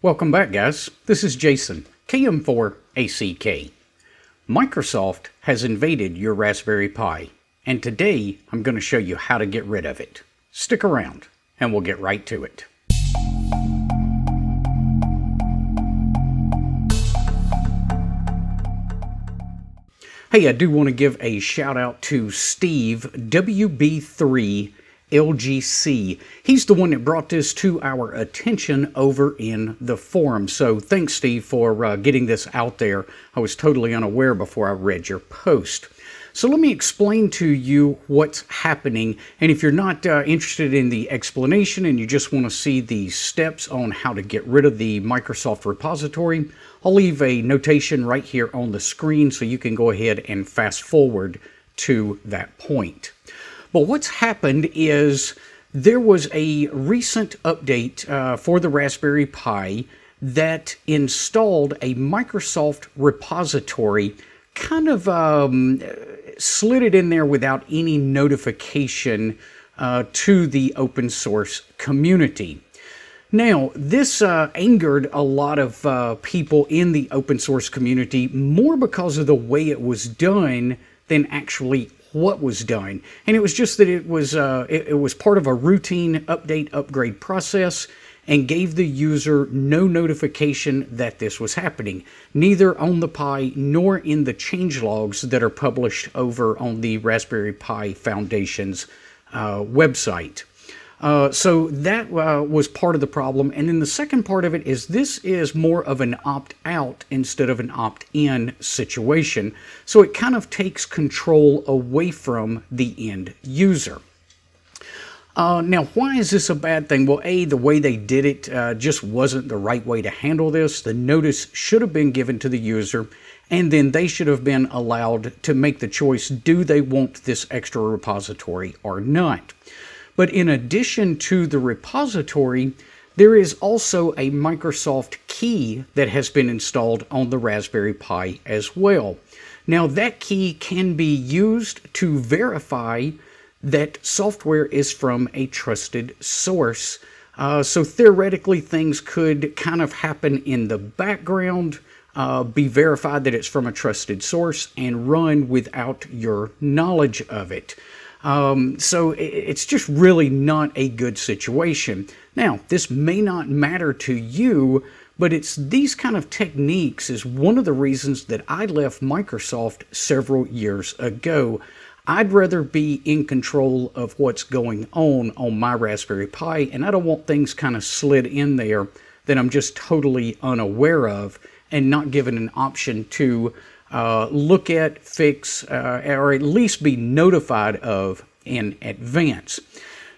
Welcome back, guys. This is Jason, KM4ACK. Microsoft has invaded your Raspberry Pi, and today I'm going to show you how to get rid of it. Stick around, and we'll get right to it. Hey, I do want to give a shout out to Steve WB3 LGC. He's the one that brought this to our attention over in the forum. So thanks, Steve, for uh, getting this out there. I was totally unaware before I read your post. So let me explain to you what's happening. And if you're not uh, interested in the explanation and you just want to see the steps on how to get rid of the Microsoft repository, I'll leave a notation right here on the screen so you can go ahead and fast forward to that point. But what's happened is there was a recent update uh, for the Raspberry Pi that installed a Microsoft repository, kind of um, slid it in there without any notification uh, to the open source community. Now, this uh, angered a lot of uh, people in the open source community more because of the way it was done than actually what was done. And it was just that it was uh, it, it was part of a routine update upgrade process and gave the user no notification that this was happening, neither on the Pi nor in the changelogs that are published over on the Raspberry Pi Foundation's uh, website. Uh, so that uh, was part of the problem. And then the second part of it is this is more of an opt out instead of an opt in situation. So it kind of takes control away from the end user. Uh, now, why is this a bad thing? Well, A, the way they did it uh, just wasn't the right way to handle this. The notice should have been given to the user, and then they should have been allowed to make the choice do they want this extra repository or not? But in addition to the repository, there is also a Microsoft key that has been installed on the Raspberry Pi as well. Now, that key can be used to verify that software is from a trusted source. Uh, so theoretically, things could kind of happen in the background, uh, be verified that it's from a trusted source, and run without your knowledge of it. Um, so it's just really not a good situation. Now, this may not matter to you, but it's these kind of techniques is one of the reasons that I left Microsoft several years ago. I'd rather be in control of what's going on on my Raspberry Pi, and I don't want things kind of slid in there that I'm just totally unaware of and not given an option to uh, look at, fix, uh, or at least be notified of in advance.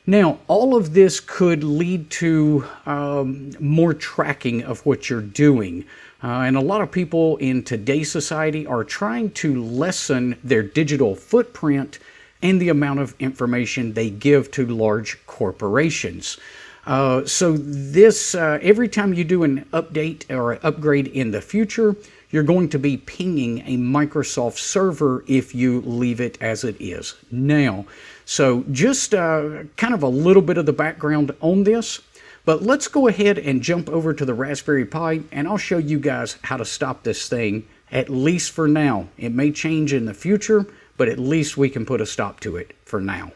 Now, all of this could lead to um, more tracking of what you're doing. Uh, and a lot of people in today's society are trying to lessen their digital footprint and the amount of information they give to large corporations. Uh, so this, uh, every time you do an update or upgrade in the future, you're going to be pinging a Microsoft server if you leave it as it is now. So just uh, kind of a little bit of the background on this. But let's go ahead and jump over to the Raspberry Pi and I'll show you guys how to stop this thing, at least for now. It may change in the future, but at least we can put a stop to it for now.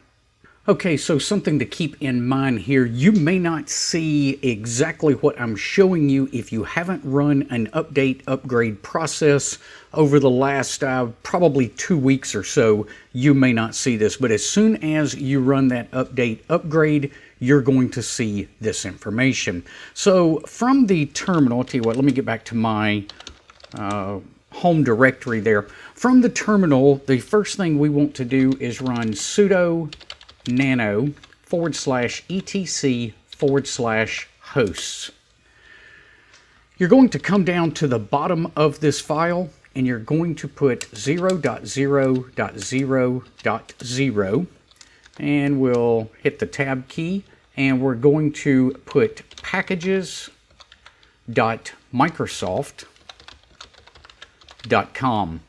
Okay, so something to keep in mind here, you may not see exactly what I'm showing you if you haven't run an update upgrade process over the last uh, probably two weeks or so, you may not see this. But as soon as you run that update upgrade, you're going to see this information. So from the terminal, I'll tell you what, let me get back to my uh, home directory there. From the terminal, the first thing we want to do is run sudo nano forward slash etc forward slash hosts. You're going to come down to the bottom of this file and you're going to put 0.0.0.0 and we'll hit the tab key and we're going to put packages.microsoft.com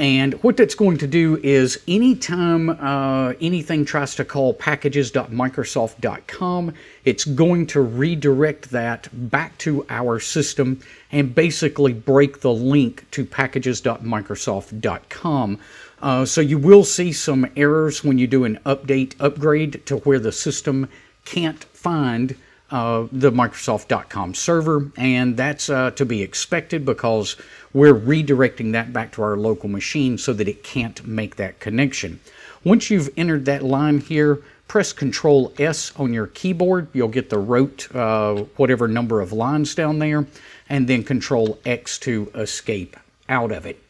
And what that's going to do is anytime uh, anything tries to call packages.microsoft.com, it's going to redirect that back to our system and basically break the link to packages.microsoft.com. Uh, so you will see some errors when you do an update upgrade to where the system can't find uh, the Microsoft.com server, and that's uh, to be expected because we're redirecting that back to our local machine so that it can't make that connection. Once you've entered that line here, press Control S on your keyboard. You'll get the wrote, uh, whatever number of lines down there, and then Control X to escape out of it.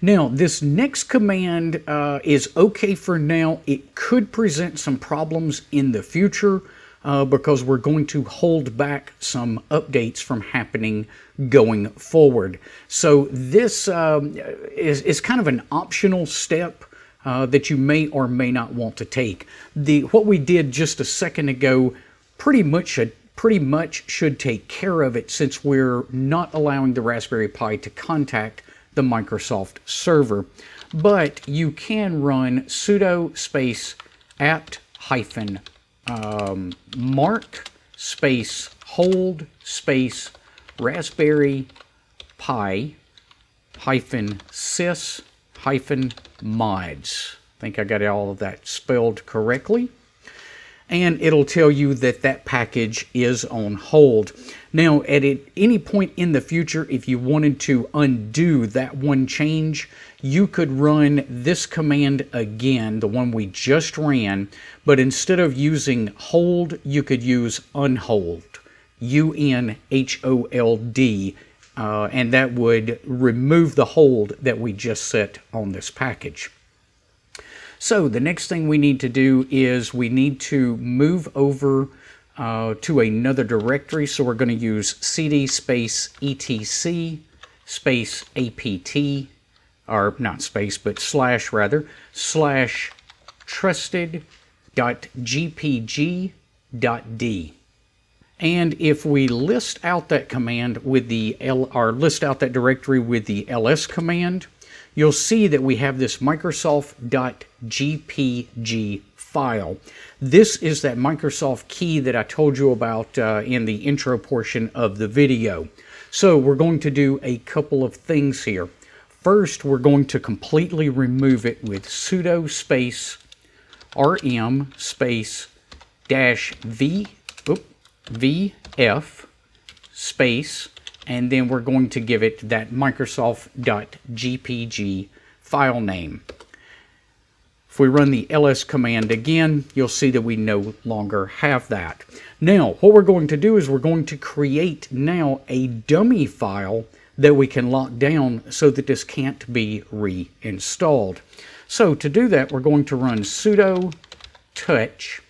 Now, this next command uh, is okay for now. It could present some problems in the future uh, because we're going to hold back some updates from happening going forward. So this um, is, is kind of an optional step uh, that you may or may not want to take. The What we did just a second ago pretty much should, pretty much should take care of it since we're not allowing the Raspberry Pi to contact the Microsoft server. But you can run sudo space apt hyphen um, mark space hold space raspberry pi hyphen sys hyphen mods. I think I got all of that spelled correctly and it'll tell you that that package is on hold. Now, at any point in the future, if you wanted to undo that one change, you could run this command again, the one we just ran, but instead of using hold, you could use unhold, U-N-H-O-L-D, uh, and that would remove the hold that we just set on this package. So the next thing we need to do is we need to move over uh, to another directory. So we're going to use cd space etc space apt, or not space, but slash rather, slash trusted.gpg.d. And if we list out that command with the L, or list out that directory with the ls command, you'll see that we have this Microsoft.gpg file. This is that Microsoft key that I told you about uh, in the intro portion of the video. So we're going to do a couple of things here. First, we're going to completely remove it with sudo space rm space dash v, oop, vf space and then we're going to give it that Microsoft.gpg file name. If we run the ls command again, you'll see that we no longer have that. Now, what we're going to do is we're going to create now a dummy file that we can lock down so that this can't be reinstalled. So to do that, we're going to run sudo touch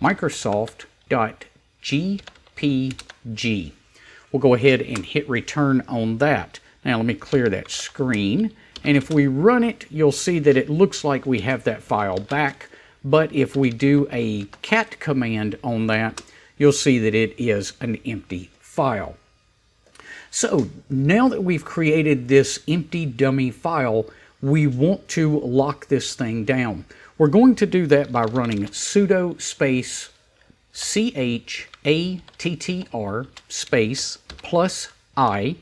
microsoft.gpg. We'll go ahead and hit return on that. Now let me clear that screen. And if we run it, you'll see that it looks like we have that file back. But if we do a cat command on that, you'll see that it is an empty file. So now that we've created this empty dummy file, we want to lock this thing down. We're going to do that by running sudo space C-H-A-T-T-R space plus I,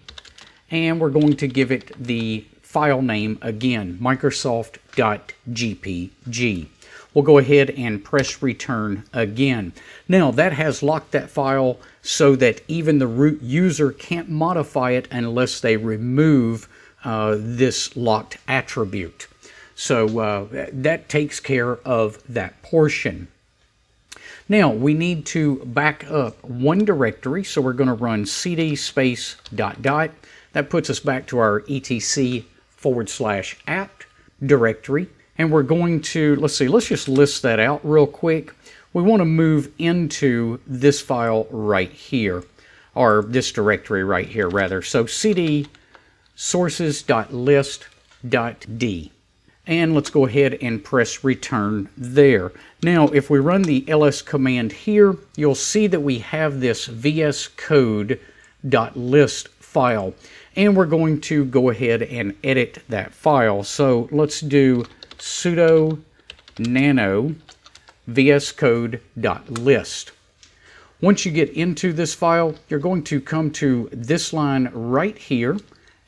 and we're going to give it the file name again, microsoft.gpg. We'll go ahead and press return again. Now that has locked that file so that even the root user can't modify it unless they remove uh, this locked attribute. So uh, that takes care of that portion. Now we need to back up one directory, so we're going to run cd space dot dot. That puts us back to our etc forward slash apt directory. And we're going to, let's see, let's just list that out real quick. We want to move into this file right here, or this directory right here rather. So cd sources.list.d and let's go ahead and press return there. Now, if we run the ls command here, you'll see that we have this vs code.list file. And we're going to go ahead and edit that file. So let's do sudo nano vscode.list. Once you get into this file, you're going to come to this line right here,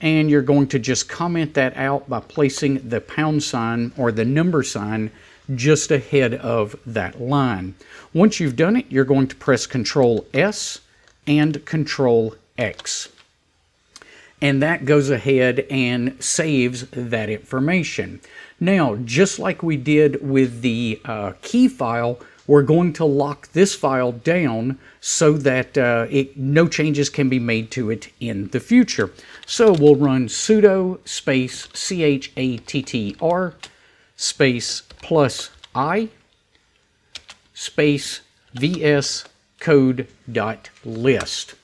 and you're going to just comment that out by placing the pound sign or the number sign just ahead of that line. Once you've done it, you're going to press Control S and Control X. And that goes ahead and saves that information. Now, just like we did with the uh, key file, we're going to lock this file down so that uh, it, no changes can be made to it in the future. So we'll run sudo space chattr space plus i space vs code dot list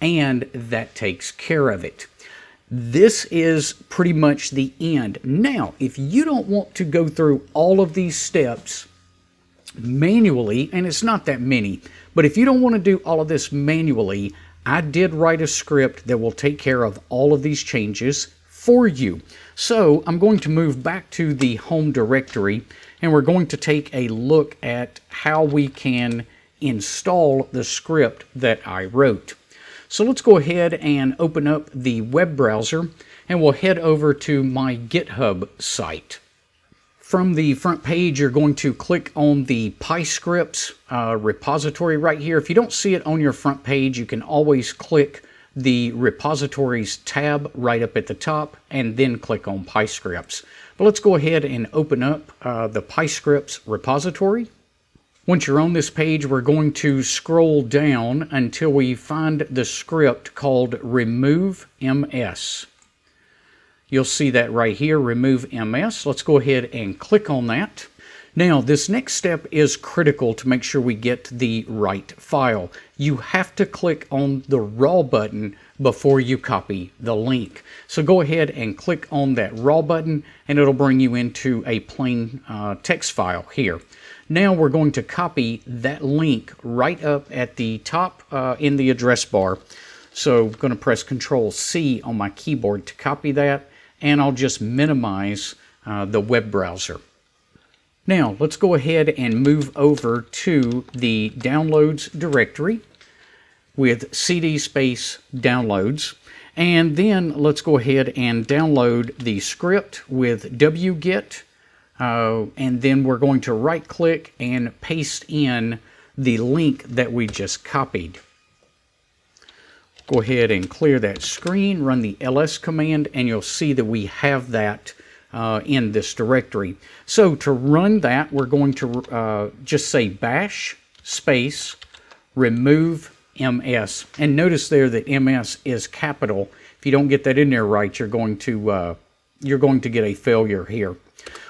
and that takes care of it. This is pretty much the end. Now, if you don't want to go through all of these steps manually, and it's not that many, but if you don't want to do all of this manually, I did write a script that will take care of all of these changes for you. So I'm going to move back to the home directory and we're going to take a look at how we can install the script that I wrote. So let's go ahead and open up the web browser and we'll head over to my GitHub site. From the front page, you're going to click on the PyScripts uh, repository right here. If you don't see it on your front page, you can always click the repositories tab right up at the top and then click on PyScripts. But let's go ahead and open up uh, the PyScripts repository. Once you're on this page, we're going to scroll down until we find the script called remove ms. You'll see that right here, remove MS. Let's go ahead and click on that. Now, this next step is critical to make sure we get the right file. You have to click on the raw button before you copy the link. So go ahead and click on that raw button and it'll bring you into a plain uh, text file here. Now we're going to copy that link right up at the top uh, in the address bar. So I'm going to press Control C on my keyboard to copy that and I'll just minimize uh, the web browser. Now let's go ahead and move over to the downloads directory with cd space downloads and then let's go ahead and download the script with wget uh, and then we're going to right click and paste in the link that we just copied. Go ahead and clear that screen, run the ls command, and you'll see that we have that uh, in this directory. So to run that, we're going to uh, just say bash space remove ms. And notice there that ms is capital. If you don't get that in there right, you're going to uh, you're going to get a failure here.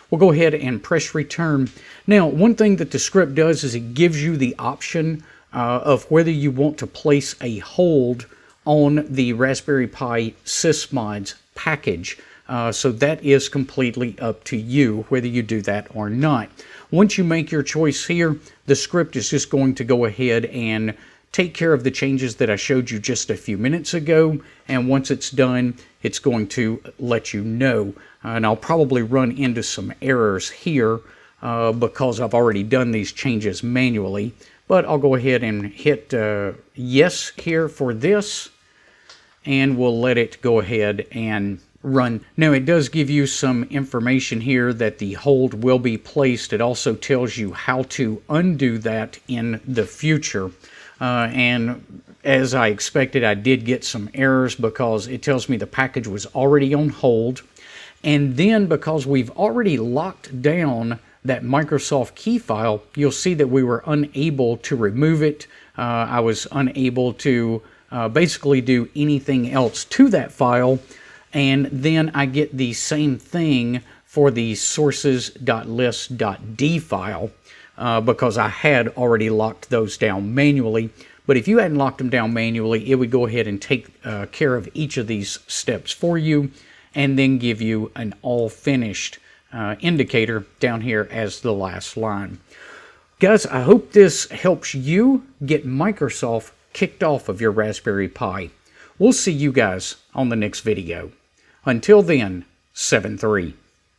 We'll go ahead and press return. Now, one thing that the script does is it gives you the option uh, of whether you want to place a hold on the Raspberry Pi SysMods package. Uh, so that is completely up to you whether you do that or not. Once you make your choice here, the script is just going to go ahead and take care of the changes that I showed you just a few minutes ago. And once it's done, it's going to let you know. And I'll probably run into some errors here uh, because I've already done these changes manually. But I'll go ahead and hit uh, yes here for this and we'll let it go ahead and run. Now it does give you some information here that the hold will be placed. It also tells you how to undo that in the future. Uh, and as I expected, I did get some errors because it tells me the package was already on hold. And then because we've already locked down that Microsoft key file, you'll see that we were unable to remove it. Uh, I was unable to uh, basically do anything else to that file. And then I get the same thing for the sources.list.d file uh, because I had already locked those down manually. But if you hadn't locked them down manually, it would go ahead and take uh, care of each of these steps for you and then give you an all finished uh, indicator down here as the last line. Guys, I hope this helps you get Microsoft kicked off of your Raspberry Pi. We'll see you guys on the next video. Until then, 7-3.